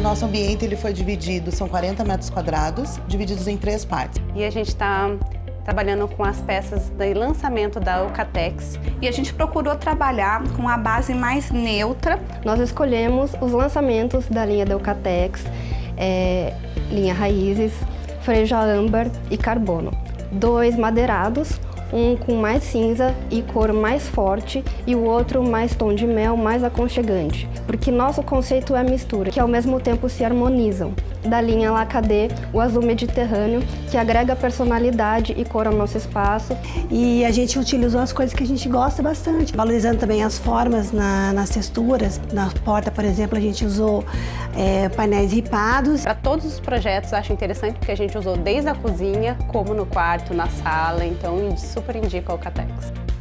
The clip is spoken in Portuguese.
nosso ambiente ele foi dividido, são 40 metros quadrados, divididos em três partes. E a gente está trabalhando com as peças de lançamento da Eucatex. E a gente procurou trabalhar com a base mais neutra. Nós escolhemos os lançamentos da linha da Eucatex, é, linha Raízes, Freja Âmbar e Carbono. Dois madeirados, um com mais cinza e cor mais forte e o outro mais tom de mel, mais aconchegante, porque nosso conceito é mistura, que ao mesmo tempo se harmonizam. Da linha Lacadê, o azul mediterrâneo, que agrega personalidade e cor ao nosso espaço. E a gente utilizou as coisas que a gente gosta bastante, valorizando também as formas na, nas texturas. Na porta, por exemplo, a gente usou é, painéis ripados. Para todos os projetos, acho interessante porque a gente usou desde a cozinha, como no quarto, na sala, então super indico a Alcatex.